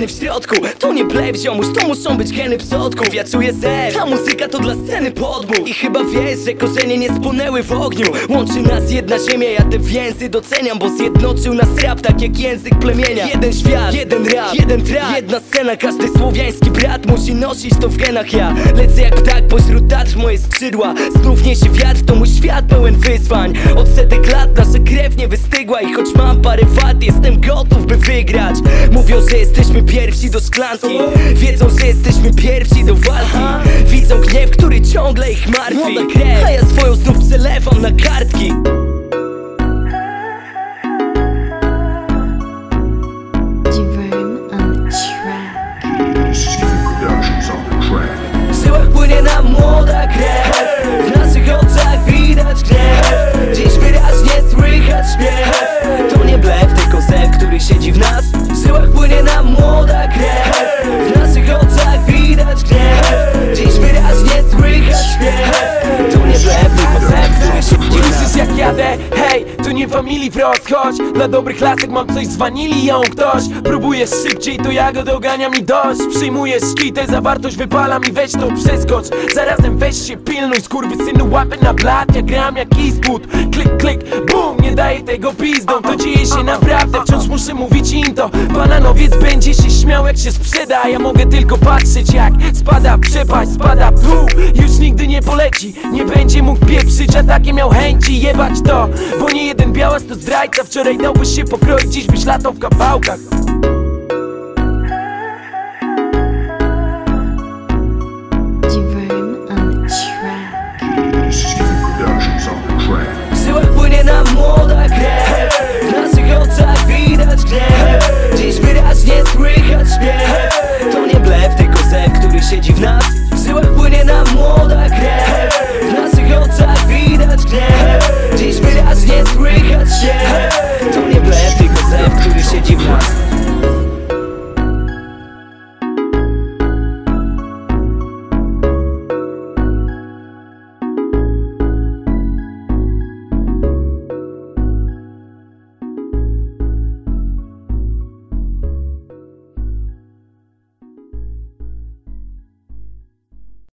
weny w środku. To nie blef, ziomuś, to muszą być geny przodków Ja czuję zew, ta muzyka to dla sceny podmuch. I chyba wiesz, że korzenie nie spłonęły w ogniu. Łączy nas jedna ziemia, ja te więzy doceniam Bo zjednoczył nas rap tak jak język plemienia. Jeden świat, jeden rap, jeden trap. Jedna scena, każdy słowiański brat Musi nosić to w genach ja. Lecę jak ptak pośród tatr moje skrzydła. Znów niesie wiatr, to mój świat pełen wyzwań. Od setek lat nasza krew nie wystygła I choć mam parę wad, jestem gotów by wygrać. Mówią, że jesteśmy pierwsi do szklanki Wiedzą, że jesteśmy pierwsi do walki. Widzą gniew, który ciągle ich martwi. A ja swoją znów przelewam na kartki. W żyłach płynie nam młoda krew jadę? Hej, tu nie familii wprost Chodź, dla dobrych lasek mam coś z wanili ją ktoś. Próbujesz szybciej, to ja go doganiam i dość. Przyjmujesz szkitę, zawartość wypalam i weź to przeskocz. Zarazem weź się pilnuj, synu łapy na blat. Ja gram jak e-sport, klik, klik, bum Nie daję tego pizdą, to dzieje się naprawdę Wciąż muszę mówić im to. Bananowiec będzie się śmiał jak się sprzeda. Ja mogę tylko patrzeć jak spada przepaść, spada w Już nigdy nie poleci, nie będzie mógł pieprzyć A takie miał chęci jebać to. Bo nie jeden białas to zdrajca. Wczoraj dałbyś się pokroić, dziś byś latał w kawałkach